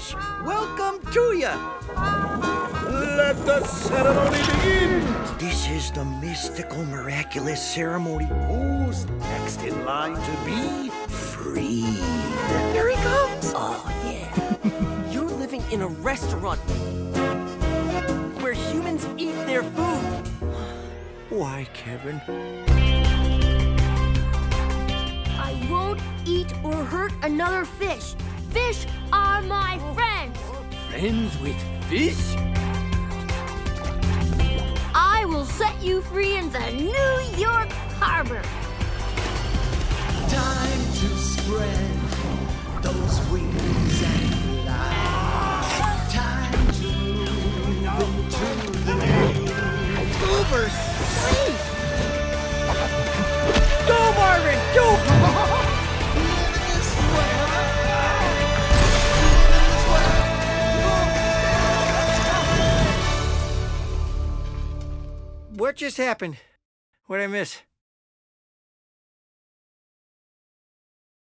fish, welcome to you. Let the ceremony begin! This is the mystical, miraculous ceremony. Who's next in line to be Freed. Here he comes! Oh, yeah. You're living in a restaurant where humans eat their food. Why, Kevin? I won't eat or hurt another fish. Fish are my friends. Friends with fish? I will set you free in the New York Harbor. Time to spread those wings What just happened? What'd I miss?